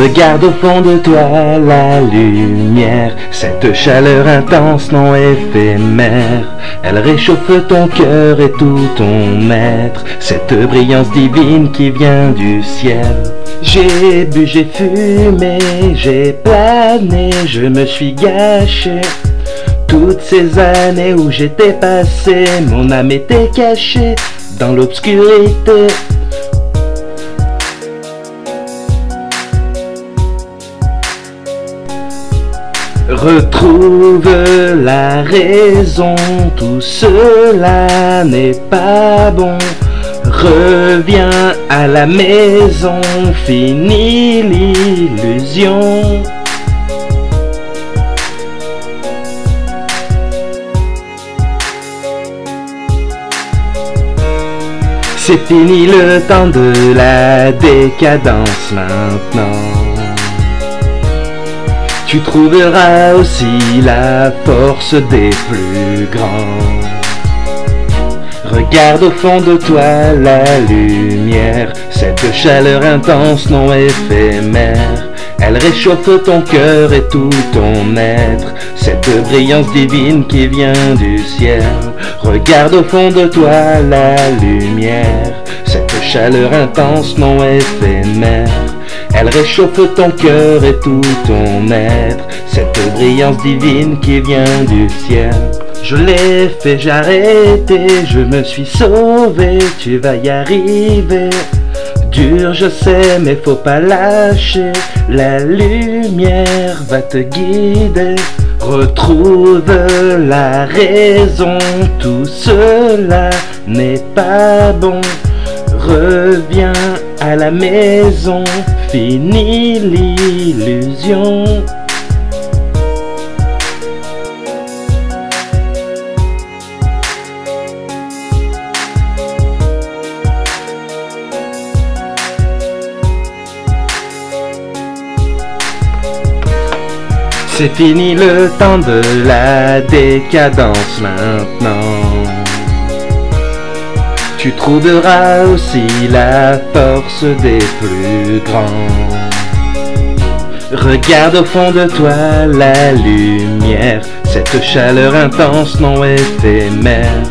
Regarde au fond de toi la lumière, cette chaleur intense non éphémère. Elle réchauffe ton cœur et tout ton être, cette brillance divine qui vient du ciel. J'ai bu, j'ai fumé, j'ai plané, je me suis gâché. Toutes ces années où j'étais passé, mon âme était cachée dans l'obscurité. Retrouve la raison, tout cela n'est pas bon. Reviens à la maison, finis l'illusion. C'est fini le temps de la décadence maintenant. Tu trouveras aussi la force des plus grands. Regarde au fond de toi la lumière, cette chaleur intense non éphémère. Elle réchauffe ton cœur et tout ton être, cette brillance divine qui vient du ciel. Regarde au fond de toi la lumière, cette chaleur intense non éphémère. Elle réchauffe ton cœur et tout ton être, cette brillance divine qui vient du ciel. Je l'ai fait, j'ai arrêté, je me suis sauvé, tu vas y arriver. Dur, je sais, mais faut pas lâcher, la lumière va te guider. Retrouve la raison, tout cela n'est pas bon. Reviens à la maison, finis l'illusion. C'est fini le temps de la décadence maintenant. Tu trouveras aussi la force des plus grands. Regarde au fond de toi la lumière, cette chaleur intense non éphémère.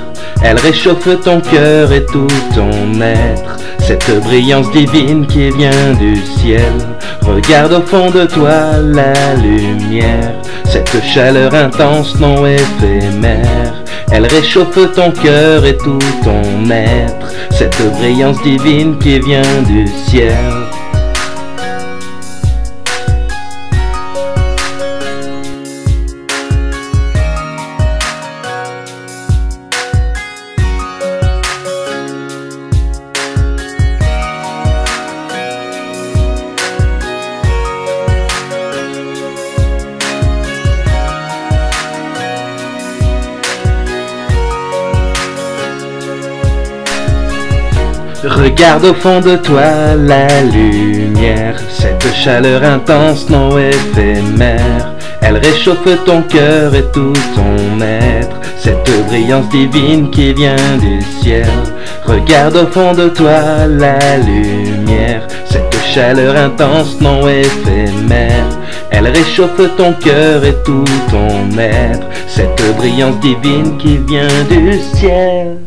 Elle réchauffe ton cœur et tout ton être, cette brillance divine qui vient du ciel. Regarde au fond de toi la lumière, cette chaleur intense non éphémère. Elle réchauffe ton cœur et tout ton être, cette brillance divine qui vient du ciel. Regarde au fond de toi la lumière, cette chaleur intense non éphémère. Elle réchauffe ton cœur et tout ton être, cette brillance divine qui vient du ciel. Regarde au fond de toi la lumière, cette chaleur intense non éphémère. Elle réchauffe ton cœur et tout ton être, cette brillance divine qui vient du ciel.